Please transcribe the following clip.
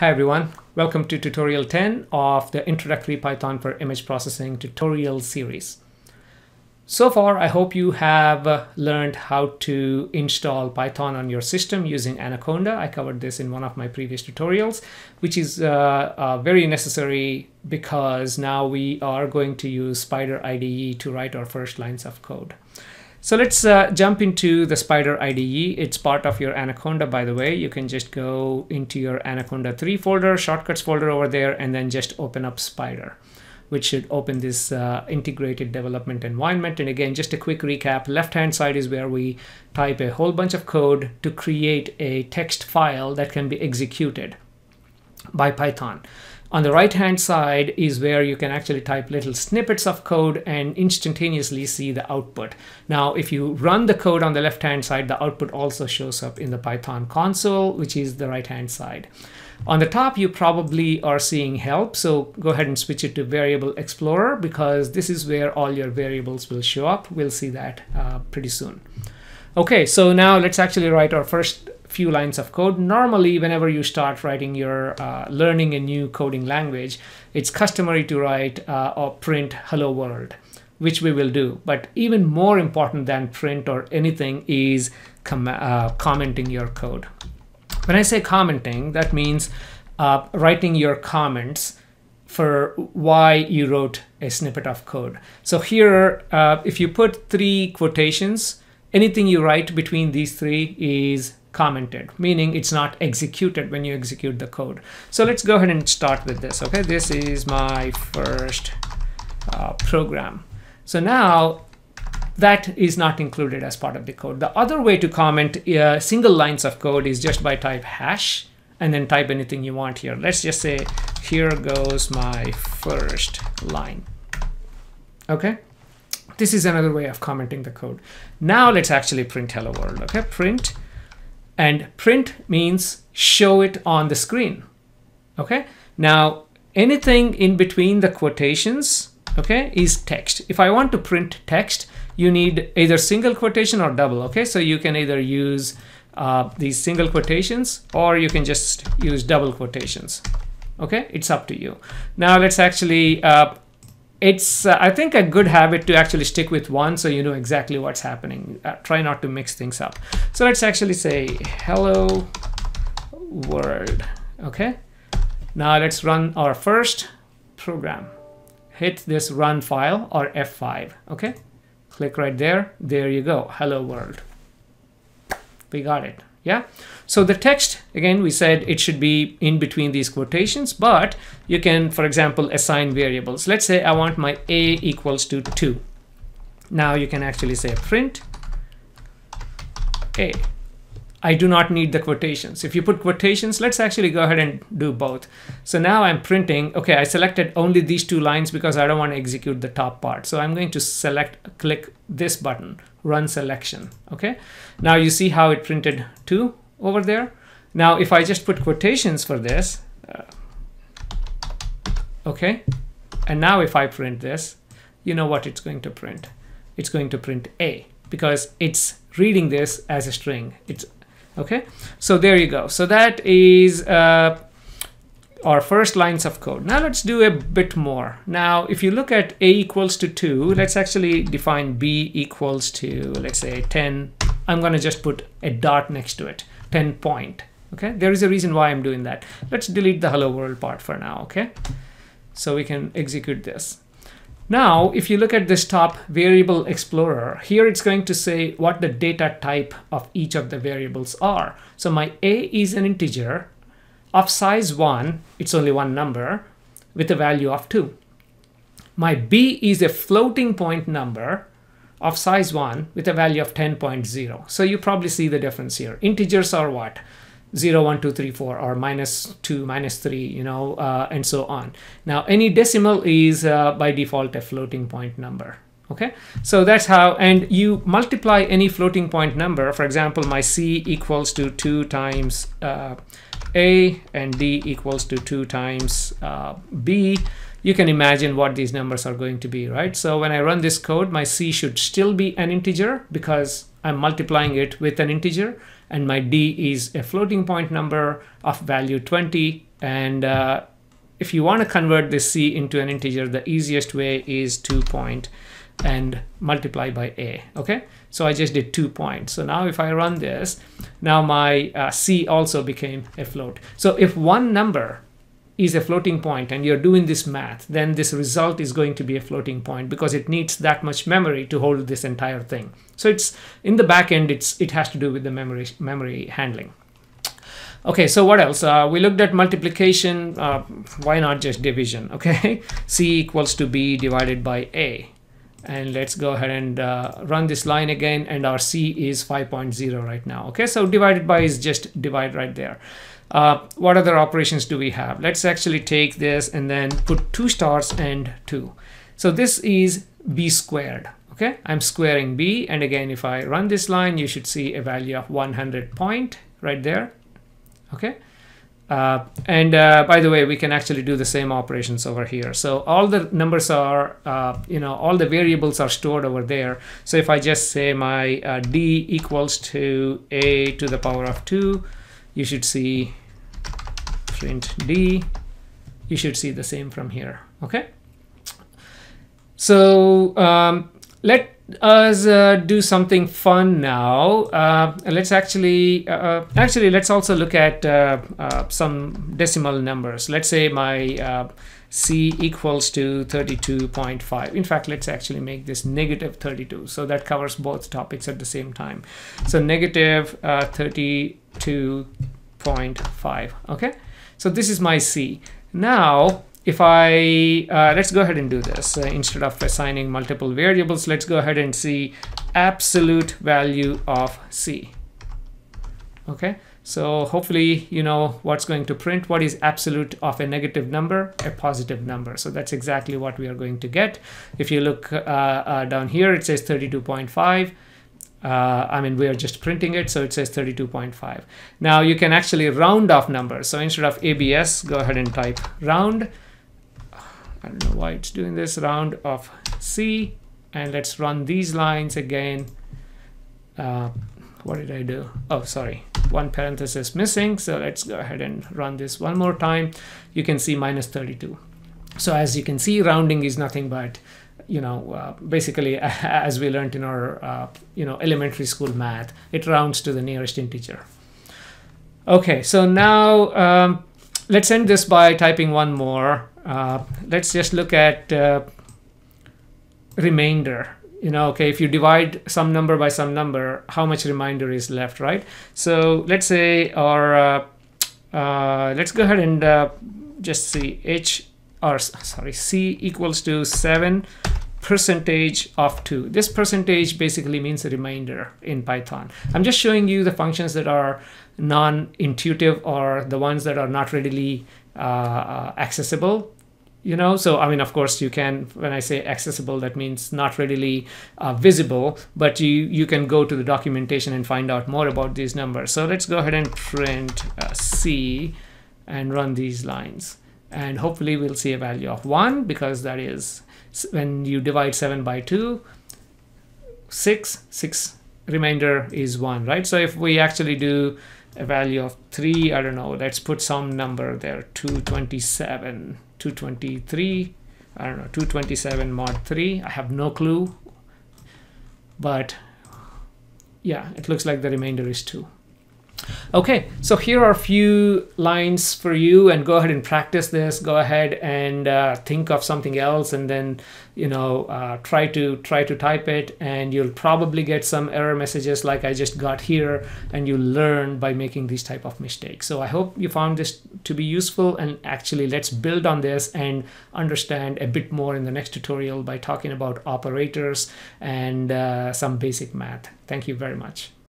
Hi everyone, welcome to tutorial 10 of the Introductory Python for Image Processing tutorial series. So far, I hope you have learned how to install Python on your system using Anaconda. I covered this in one of my previous tutorials, which is uh, uh, very necessary because now we are going to use Spyder IDE to write our first lines of code. So let's uh, jump into the Spyder IDE. It's part of your Anaconda, by the way. You can just go into your Anaconda 3 folder, shortcuts folder over there, and then just open up Spyder, which should open this uh, integrated development environment. And again, just a quick recap, left-hand side is where we type a whole bunch of code to create a text file that can be executed by Python. On the right hand side is where you can actually type little snippets of code and instantaneously see the output. Now, if you run the code on the left hand side, the output also shows up in the Python console, which is the right hand side. On the top, you probably are seeing help. So go ahead and switch it to variable explorer because this is where all your variables will show up. We'll see that uh, pretty soon. Okay, so now let's actually write our first few lines of code. Normally, whenever you start writing your uh, learning a new coding language, it's customary to write uh, or print hello world, which we will do. But even more important than print or anything is com uh, commenting your code. When I say commenting, that means uh, writing your comments for why you wrote a snippet of code. So here, uh, if you put three quotations, anything you write between these three is commented, meaning it's not executed when you execute the code. So let's go ahead and start with this. Okay, this is my first uh, program. So now that is not included as part of the code. The other way to comment uh, single lines of code is just by type hash and then type anything you want here. Let's just say, here goes my first line. Okay, this is another way of commenting the code. Now let's actually print hello world. Okay, print and print means show it on the screen. Okay. Now anything in between the quotations, okay, is text. If I want to print text, you need either single quotation or double. Okay. So you can either use uh, these single quotations or you can just use double quotations. Okay. It's up to you. Now let's actually uh, it's uh, i think a good habit to actually stick with one so you know exactly what's happening. Uh, try not to mix things up. So let's actually say hello world. Okay? Now let's run our first program. Hit this run file or f5 okay? Click right there. There you go. Hello world. We got it yeah so the text again we said it should be in between these quotations but you can for example assign variables let's say I want my a equals to 2 now you can actually say print a I do not need the quotations. If you put quotations, let's actually go ahead and do both. So now I'm printing, okay, I selected only these two lines because I don't want to execute the top part. So I'm going to select, click this button, run selection, okay? Now you see how it printed two over there. Now if I just put quotations for this, uh, okay, and now if I print this, you know what it's going to print. It's going to print A because it's reading this as a string. It's Okay, so there you go. So that is uh, our first lines of code. Now let's do a bit more. Now, if you look at a equals to 2, let's actually define b equals to, let's say 10. I'm going to just put a dot next to it, 10 point. Okay, there is a reason why I'm doing that. Let's delete the hello world part for now. Okay, so we can execute this. Now, if you look at this top variable explorer, here it's going to say what the data type of each of the variables are. So my a is an integer of size 1, it's only one number, with a value of 2. My b is a floating point number of size 1 with a value of 10.0. So you probably see the difference here. Integers are what? 0, 1, 2, 3, 4, or minus 2, minus 3, you know, uh, and so on. Now, any decimal is uh, by default a floating point number. Okay, so that's how, and you multiply any floating point number. For example, my C equals to 2 times uh, A and D equals to 2 times uh, B. You can imagine what these numbers are going to be, right? So when I run this code, my C should still be an integer because I'm multiplying it with an integer and my d is a floating point number of value 20 and uh, if you want to convert this c into an integer the easiest way is to point and multiply by a okay so I just did two points so now if I run this now my uh, c also became a float so if one number is a floating point and you're doing this math, then this result is going to be a floating point because it needs that much memory to hold this entire thing. So it's in the back end, it's it has to do with the memory memory handling. Okay, so what else? Uh, we looked at multiplication. Uh, why not just division? Okay, c equals to b divided by a. And let's go ahead and uh, run this line again. And our c is 5.0 right now. Okay, so divided by is just divide right there. Uh, what other operations do we have? Let's actually take this and then put two stars and two. So this is b squared. Okay, I'm squaring b. And again, if I run this line, you should see a value of 100 point right there. Okay. Uh, and uh, by the way, we can actually do the same operations over here. So all the numbers are, uh, you know, all the variables are stored over there. So if I just say my uh, d equals to a to the power of 2, you should see print d you should see the same from here okay so um, let us uh, do something fun now. Uh, let's actually uh, uh actually let's also look at uh, uh, some decimal numbers. Let's say my c equals to 32.5 in fact let's actually make this negative 32 so that covers both topics at the same time. So negative 32.5 okay? So this is my C. Now, if I, uh, let's go ahead and do this. Uh, instead of assigning multiple variables, let's go ahead and see absolute value of C. Okay, so hopefully you know what's going to print. What is absolute of a negative number? A positive number. So that's exactly what we are going to get. If you look uh, uh down here, it says 32.5 uh, I mean, we are just printing it, so it says 32.5. Now you can actually round off numbers. So instead of ABS, go ahead and type round. I don't know why it's doing this, round of C. And let's run these lines again. Uh, what did I do? Oh, sorry, one parenthesis missing. So let's go ahead and run this one more time. You can see minus 32. So as you can see, rounding is nothing but you know, uh, basically, as we learned in our, uh, you know, elementary school math, it rounds to the nearest integer. Okay, so now um, let's end this by typing one more. Uh, let's just look at uh, remainder. You know, okay, if you divide some number by some number, how much remainder is left, right? So let's say, or uh, uh, let's go ahead and just see h or sorry, c equals to 7 percentage of 2. This percentage basically means a remainder in Python. I'm just showing you the functions that are non-intuitive or the ones that are not readily uh, uh, accessible you know? So i mean of course you can when i say accessible that means not readily uh, visible but you you can go to the documentation and find out more about these numbers. So let's go ahead and print uh, c and run these lines. And hopefully we'll see a value of 1 because that is when you divide 7 by 2 6 6 remainder is 1 right? So if we actually do a value of 3 I don't know let's put some number there 227 223 I don't know 227 mod 3 I have no clue but yeah it looks like the remainder is 2 Okay, so here are a few lines for you and go ahead and practice this. Go ahead and uh, think of something else and then, you know, uh, try to try to type it and you'll probably get some error messages like I just got here and you learn by making these type of mistakes. So I hope you found this to be useful and actually let's build on this and understand a bit more in the next tutorial by talking about operators and uh, some basic math. Thank you very much.